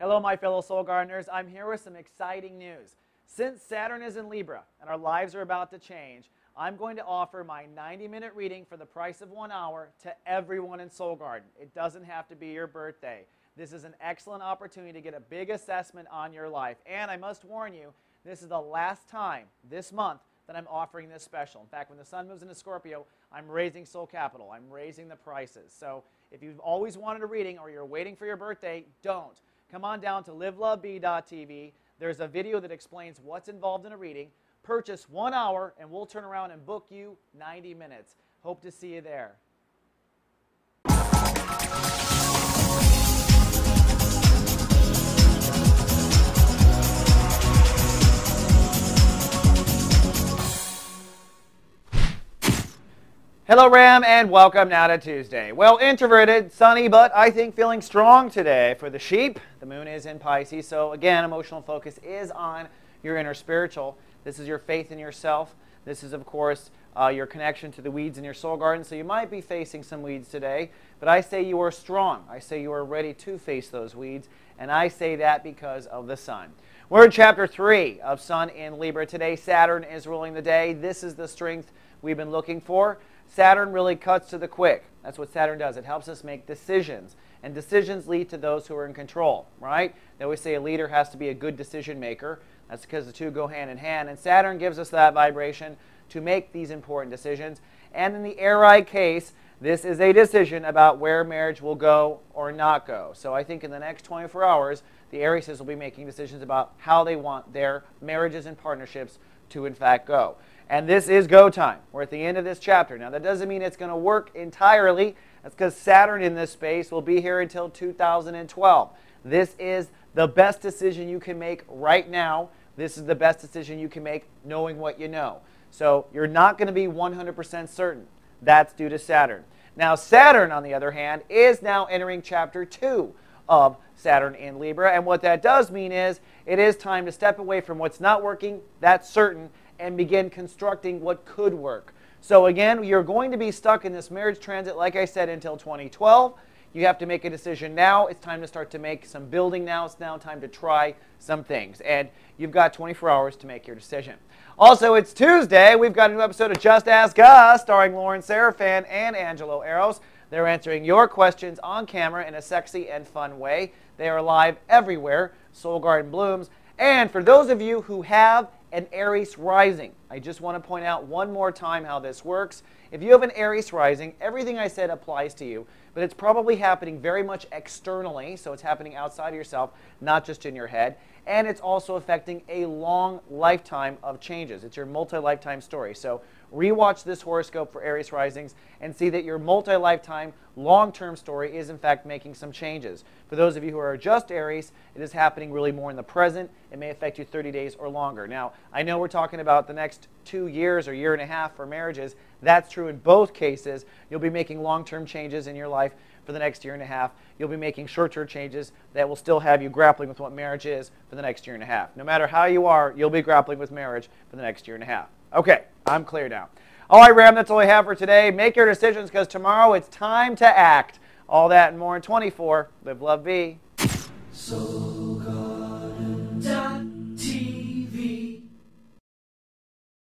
Hello, my fellow soul gardeners. I'm here with some exciting news. Since Saturn is in Libra and our lives are about to change, I'm going to offer my 90 minute reading for the price of one hour to everyone in Soul Garden. It doesn't have to be your birthday. This is an excellent opportunity to get a big assessment on your life. And I must warn you, this is the last time this month that I'm offering this special. In fact, when the sun moves into Scorpio, I'm raising Soul Capital. I'm raising the prices. So if you've always wanted a reading or you're waiting for your birthday, don't come on down to livelovebe.tv. There's a video that explains what's involved in a reading. Purchase one hour, and we'll turn around and book you 90 minutes. Hope to see you there. Hello, Ram, and welcome now to Tuesday. Well, introverted, sunny, but I think feeling strong today for the sheep. The moon is in Pisces, so again, emotional focus is on your inner spiritual. This is your faith in yourself. This is, of course, uh, your connection to the weeds in your soul garden. So you might be facing some weeds today, but I say you are strong. I say you are ready to face those weeds, and I say that because of the sun. We're in chapter 3 of Sun in Libra. Today, Saturn is ruling the day. This is the strength we've been looking for. Saturn really cuts to the quick. That's what Saturn does. It helps us make decisions. And decisions lead to those who are in control, right? They always say a leader has to be a good decision maker. That's because the two go hand in hand. And Saturn gives us that vibration to make these important decisions. And in the Aries case, this is a decision about where marriage will go or not go. So I think in the next 24 hours, the Arieses will be making decisions about how they want their marriages and partnerships to, in fact, go. And this is go time. We're at the end of this chapter. Now, that doesn't mean it's going to work entirely. That's because Saturn in this space will be here until 2012. This is the best decision you can make right now. This is the best decision you can make knowing what you know. So you're not going to be 100% certain. That's due to Saturn. Now, Saturn, on the other hand, is now entering chapter 2 of Saturn in Libra. And what that does mean is it is time to step away from what's not working, that's certain, and begin constructing what could work. So again, you're going to be stuck in this marriage transit, like I said, until 2012. You have to make a decision now. It's time to start to make some building now. It's now time to try some things. And you've got 24 hours to make your decision. Also, it's Tuesday. We've got a new episode of Just Ask Us starring Lauren Seraphan and Angelo Eros. They're answering your questions on camera in a sexy and fun way. They are live everywhere, Soul Garden Blooms. And for those of you who have an Aries rising. I just want to point out one more time how this works. If you have an Aries rising, everything I said applies to you, but it's probably happening very much externally, so it's happening outside of yourself, not just in your head. And it's also affecting a long lifetime of changes. It's your multi lifetime story. So rewatch this horoscope for Aries risings and see that your multi lifetime, long term story is in fact making some changes. For those of you who are just Aries, it is happening really more in the present. It may affect you 30 days or longer. Now, I know we're talking about the next two years or year and a half for marriages. That's true in both cases. You'll be making long term changes in your life for the next year and a half. You'll be making short term changes that will still have you grappling with what marriage is for the next year and a half. No matter how you are, you'll be grappling with marriage for the next year and a half. Okay, I'm clear now. All right, Ram, that's all I have for today. Make your decisions because tomorrow it's time to act. All that and more in 24. Live, love, be. So